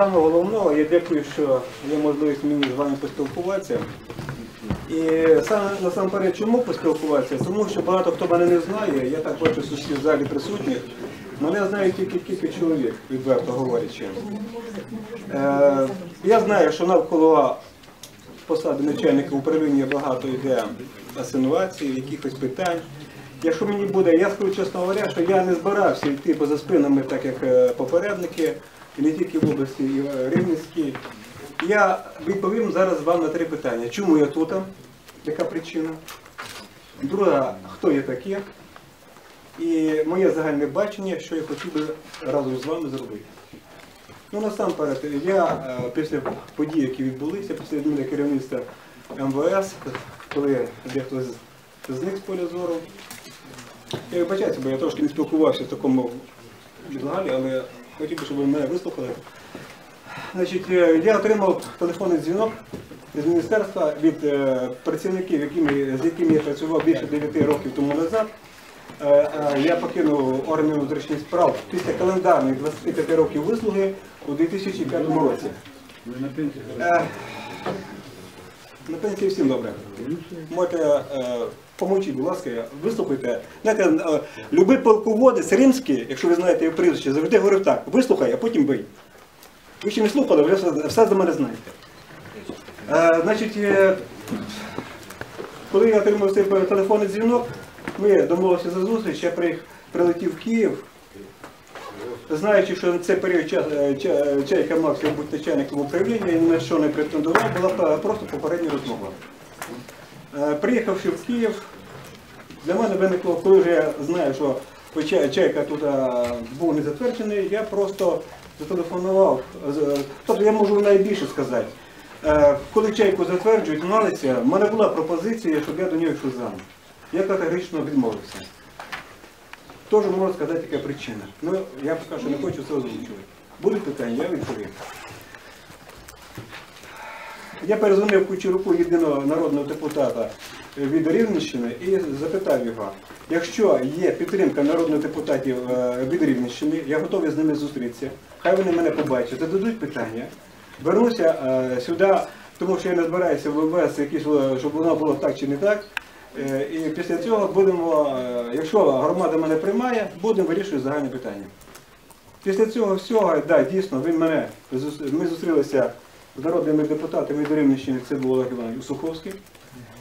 саме головного, я дякую, що є можливість мені з вами поспілкуватися. І саме насамперед чому поспілкуватися? Тому що багато хто мене не знає, я так бачу всі в залі присутніх. Мене знають тільки кілька чоловік, відверто говорячи. Е, я знаю, що навколо посади начальника управління багато йде асинуацій, якихось питань. Якщо мені буде, я скажу чесно говоря, що я не збирався йти поза спинами, так як е, попередники, і не тільки в області і Рівненській. Я відповім зараз вам на три питання. Чому я тут? Яка причина? Друга, хто я таке? І моє загальне бачення, що я хотів би разом з вами зробити. Ну насамперед, я е, після подій, які відбулися, після зміни керівництва МВС, коли дехто з, з поля зору. Я вибачаюся, бо я трошки не спілкувався в такому залі, але хотів би, щоб ви мене вислухали. Значить, е, я отримав телефонний дзвінок з міністерства від е, працівників, якими, з якими я працював більше 9 років тому назад. Е, Я покинув органи внутрішніх справ після календарних 25 років вислуги у 2005 році. Е, На пенсії всім добре. Можете помовчіть, будь ласка, вислухайте. Знаєте, е, любий полководець римський, якщо ви знаєте його прізвище, завжди говорив так, вислухай, а потім бий. Ви ще не слухали, ви все, за мене знаєте. Е, значить, е, коли я отримав цей телефонний дзвінок, ми домовилися за зустріч, я прилетів в Київ, знаючи, що на цей період чайка мав бути начальником управління і на що не претендував, була просто попередня розмова. Е, Приїхавши в Київ, для мене виникло, коли вже я знаю, що чайка тут е, був не затверджений, я просто зателефонував. Тобто я можу найбільше сказати. Е, Коли чайку затверджують, налиця, в мене була пропозиція, щоб я до нього йшов замуж. Я категорично відмовився. Теж можу сказати, яка причина. Ну, я поки що не хочу це озвучувати. Будуть питання, я відповім. Я перезвонив Кучеруку, єдиного народного депутата від Рівненщини, і запитав його, якщо є підтримка народних депутатів е, від Рівненщини, я готовий з ними зустрітися, хай вони мене побачать, зададуть питання, вернуся е, сюди, тому що я не збираюся ввести якісь, е, щоб воно було так чи не так. І після цього будемо, якщо громада мене приймає, будемо вирішувати загальні питання. Після цього всього, да, дійсно, він мене ми зустрілися народними депутатами від Рівненщини, це був Олег Іванович Суховський,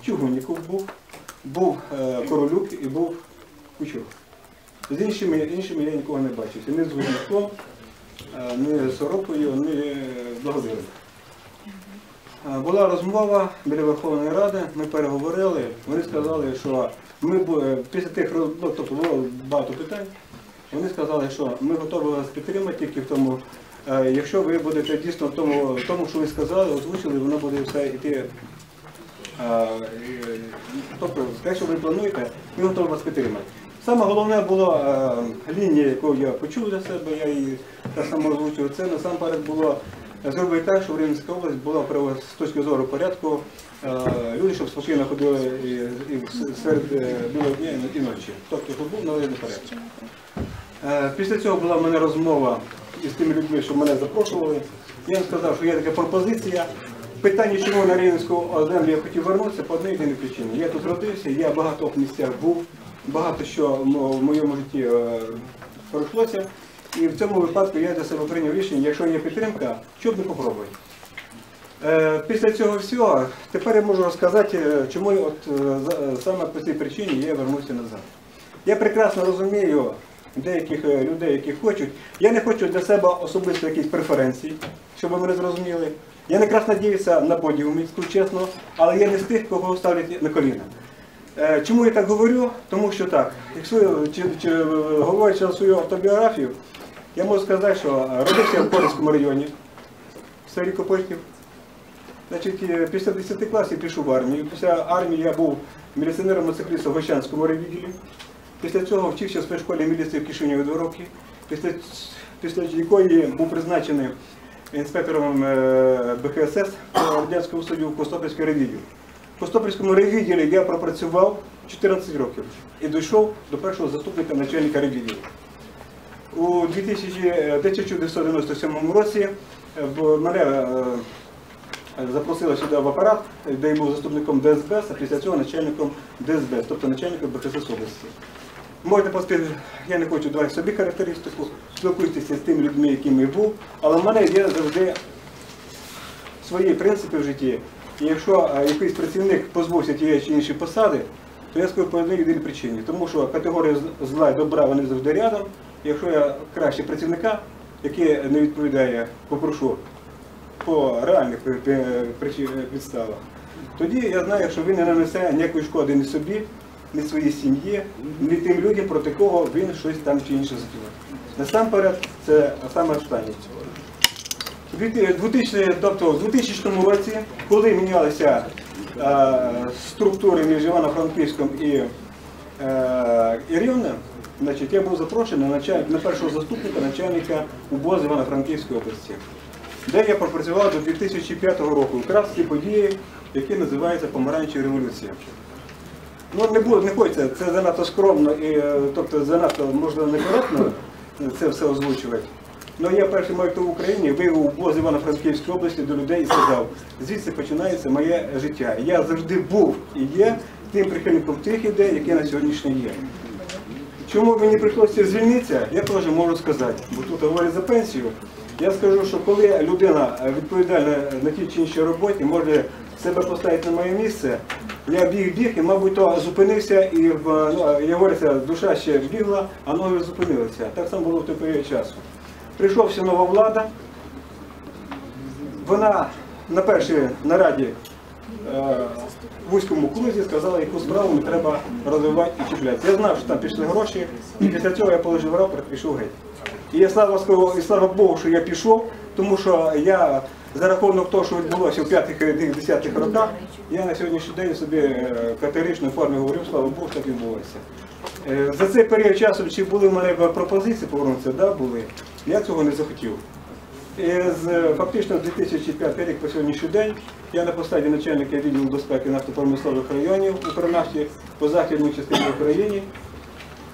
Чугунніков був, був е, Королюк і був Кучук. З іншими, іншими я нікого не бачився. Ні з Гудником, е, ні з Сорокою, ні з Благодиром. Е, Була розмова біля Верховної Ради, ми переговорили, вони сказали, що ми після тих ну, тобто було багато питань. Вони сказали, що ми готові вас підтримати тільки в тому, якщо ви будете дійсно в тому, тому, що ви сказали, озвучили, воно буде все йти. е, Тобто, те, що ви плануєте, ми готові вас підтримати. Саме головне було е, лінія, яку я почув для себе, я її так само озвучив, це насамперед було зробити так, щоб Рівненська область була з точки зору порядку, е, люди, щоб спокійно ходили і, і серед е, білого дня і ночі. Тобто, щоб був належний порядок. Е, Після цього була в мене розмова із тими людьми, що мене запрошували. Я їм сказав, що є така пропозиція. Питання, чому на Рівненську землю я хотів вернутися, по одній єдиній причині. Я тут родився, я в багатьох місцях був, багато що в моєму житті е, пройшлося. І в цьому випадку я для себе прийняв рішення, якщо є підтримка, що б не попробувати. Е, Після цього всього, тепер я можу розказати, е, чому от, е, саме по цій причині я вернувся назад. Я прекрасно розумію деяких е, людей, які хочуть. Я не хочу для себе особисто якісь преференції, щоб мене зрозуміли. Я якраз надіюся на подіумі, скажу чесно, але я не з тих, кого ставлять на коліна. Е, Чому я так говорю? Тому що так, якщо чи, чи, говорячи на свою автобіографію, я можу сказати, що родився в Коринському районі, в селі Копичків. Значить, е, після 10 класів пішов в армію. Після армії я був міліціонером мотоциклістом в Гощанському райвідділі. Після цього вчився в спецшколі міліції в Кишиневі два роки, після, після якої був призначений інспектором е, БХСС Радянського Союзу в Костопільському райвідділі. В Костопільському райвідділі я пропрацював 14 років і дійшов до першого заступника начальника райвідділу. У 2000 1997 році бо мене е, запросили сюди в апарат, де я був заступником ДСБ, а після цього начальником ДСБ, тобто начальником БХСС області. Можете поспіль, я не хочу давати собі характеристику, спілкуйтеся з тими людьми, якими я був, але в мене є завжди свої принципи в житті. І якщо е, якийсь працівник позбувся тієї чи іншої посади, то я скажу по одній єдиній причині. Тому що категорія зла і добра вони завжди рядом. Якщо я краще працівника, який не відповідає, попрошу по реальних при- причи- підставах, тоді я знаю, що він не нанесе ніякої шкоди ні собі, ні своїй сім'ї, ні тим людям, проти кого він щось там чи інше зробив. Насамперед, це саме останнє. У 2000, тобто в 2000 році, коли мінялися е, структури між Івано-Франківськом і, е, і значить, я був запрошений на, на першого заступника начальника УБОЗ Івано-Франківської області, де я пропрацював до 2005 року, якраз ті події, які називаються Помаранчева революція. Ну, не буде, не хочеться, це занадто скромно і е, тобто занадто можливо некоректно це все озвучувати. Ну я перший майто в Україні виявив обоз Івано-Франківської області до людей і сказав, звідси починається моє життя. Я завжди був і є тим прихильником тих ідей, які на сьогоднішній є. Чому мені прийшлося звільнитися, я теж можу сказати, бо тут говорять за пенсію. Я скажу, що коли людина е, відповідальна на тій чи іншій роботі, може себе поставити на моє місце, я біг біг і, мабуть, то зупинився і ну, як говориться, душа ще бігла, а ноги зупинилися. Так само було в той період часу. Прийшовся нова влада, вона на першій нараді е, в вузькому клузі сказала, яку справу не треба розвивати і чіплятися. Я знав, що там пішли гроші, і після цього я положив рапорт пішов геть. І я слава, і слава Богу, що я пішов, тому що я за рахунок того, що відбулося в 5-10 роках, я на сьогоднішній день собі е, категорично в формі говорю, слава Богу, так відбулося. Е, За цей період часу, чи були в мене пропозиції повернутися, да, були. Я цього не захотів. І з фактично з 2005 рік по сьогоднішній день я на посаді начальника відділу безпеки нафтопромислових районів Укрнафті по західній частині України,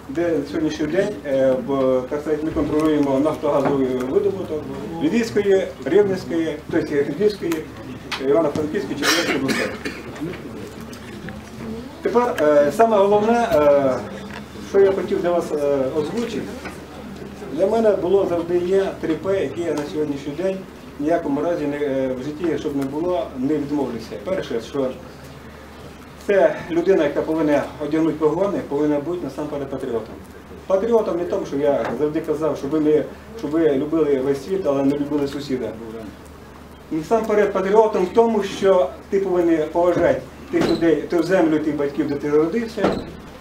де на сьогоднішній день е, в, так сказати, ми контролюємо нафтогазовий видобуток Львівської, Рівненської, тобто Львівської, Івано-Франківської, Чернівської областей. Тепер е, саме головне, е, що я хотів для вас е, озвучити, для мене було завжди є 3П, які я на сьогоднішній день ніякому разі не, е, в житті, щоб не було, не відмовлюся. Перше, що це людина, яка повинна одягнути погони, повинна бути насамперед патріотом. Патріотом не тому, що я завжди казав, щоб ви, не, щоб ви любили весь світ, але не любили сусіда. Насамперед патріотом в тому, що ти повинен поважати тих людей, ту землю, тих батьків, де ти родився.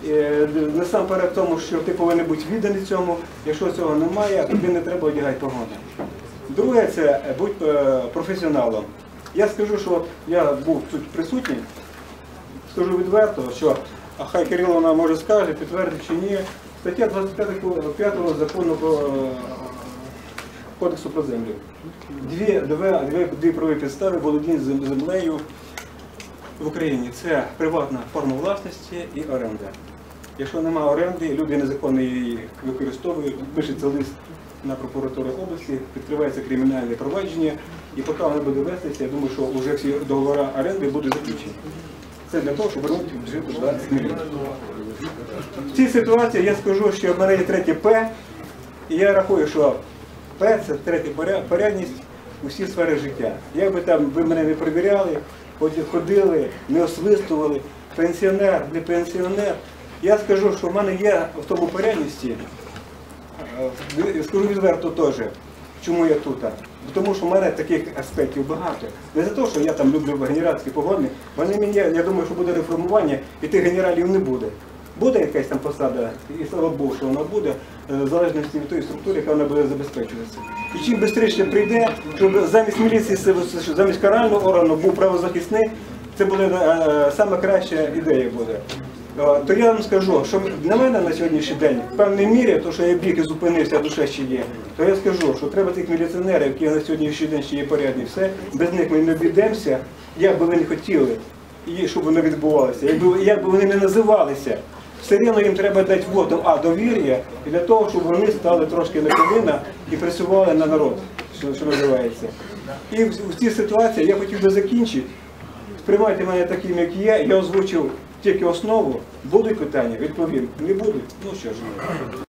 Е, Насамперед в тому, що ти повинен бути відданий цьому. Якщо цього немає, тобі не треба одягати погони. Друге, це бути е, професіоналом. Я скажу, що я був тут присутній, скажу відверто, що хай Кириловна може скаже, підтвердить чи ні. Стаття 25 закону про е, Кодексу про землю. Дві, дві, дві, правові підстави володіння зем- землею в Україні. Це приватна форма власності і оренда. Якщо немає оренди, люди незаконно її використовують, пишеться лист на прокуратуру області, відкривається кримінальне провадження, і поки воно буде вестися, я думаю, що вже всі договори оренди будуть заключені. Це для того, щоб вернути бюджету 20 мільйонів. В цій ситуації я скажу, що в мене є третє П, і я рахую, що П це третя порядність у всі сфери життя. Як би там ви мене не перевіряли, ходили, не освистували, пенсіонер, не пенсіонер. Я скажу, що в мене є в тому порядності, е, скажу відверто теж, чому я тут. Тому що в мене таких аспектів багато. Не за те, що я там люблю генеральські погодні, вони мені, я думаю, що буде реформування, і тих генералів не буде. Буде якась там посада, і слава Богу, що вона буде, е, в залежності від тої структури, яка вона буде забезпечуватися. І чим швидше прийде, щоб замість міліції, замість карального органу був правозахисний, це буде е, саме краща ідея буде то я вам скажу, що для мене на сьогоднішній день, в певній мірі, то що я біг і зупинився, душа ще є, то я скажу, що треба тих міліціонерів, які на сьогоднішній день ще є порядні, все, без них ми не обійдемося, як би вони хотіли, і щоб воно відбувалося, якби, як би вони не називалися. Все рівно їм треба дати воду, а довір'я, для того, щоб вони стали трошки на коліна і працювали на народ, що, що називається. І в, в цій ситуації я хотів би закінчити. Сприймайте мене таким, як є. Я озвучив тільки основу, будуть питання, відповім, не будуть, ну що ж.